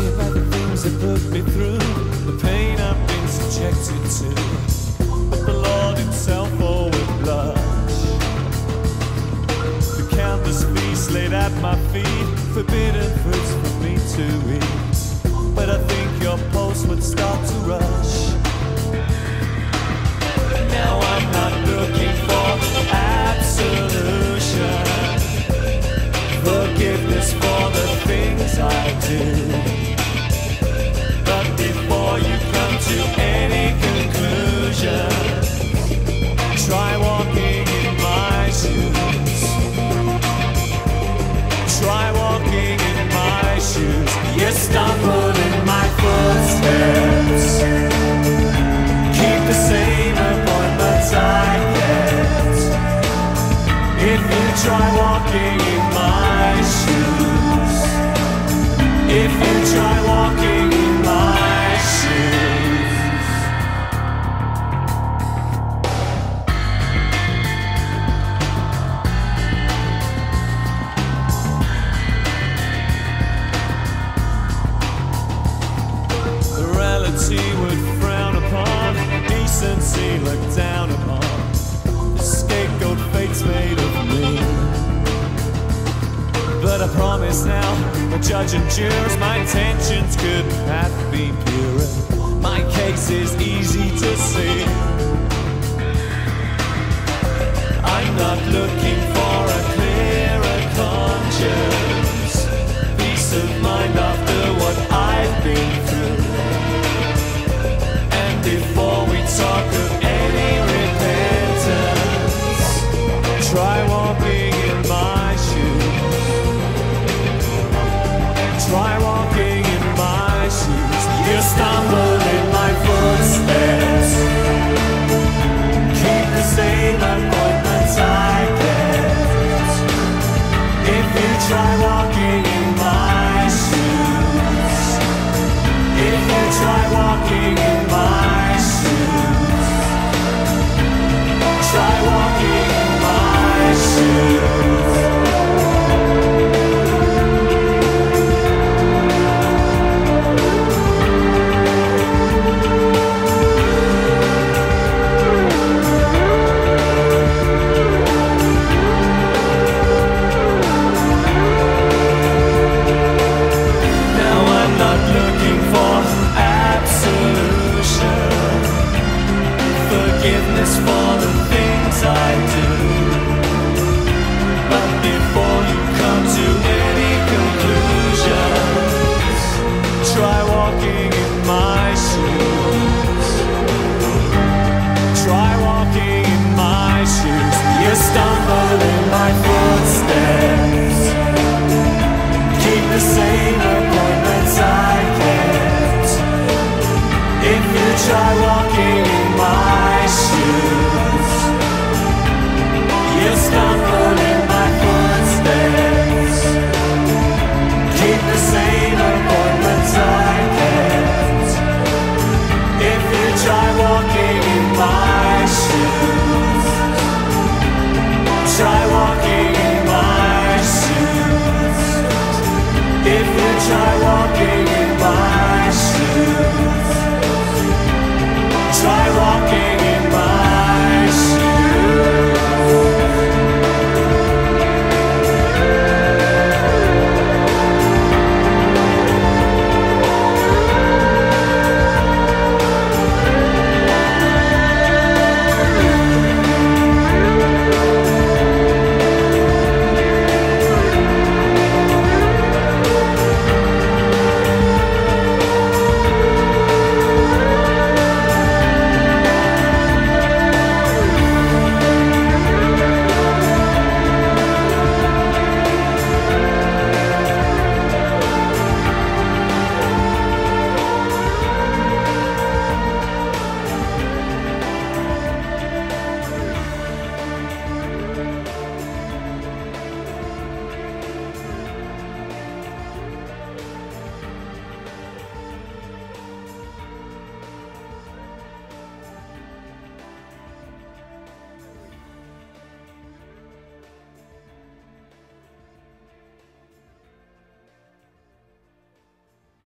about the things that put me through, the pain I've been subjected to. But the Lord Himself. The countless laid at my feet, forbidden fruits for me to eat. But I think your pulse would start to rush. Now I'm not looking for absolution forgiveness for the things I. shoes. You stumble in my footsteps. Keep the same appointments I kept. If you try walking in my shoes, if you try walking morality would frown upon, decency look down upon. The scapegoat fate's made of me. But I promise now, the judge and jurors, my intentions could not be purer. My case is easy to see. I'm not looking try walking in my shoes. My shoes. Try walking in my shoes. You my footsteps. Keep the same appointments I kept. If you try walking in my shoes,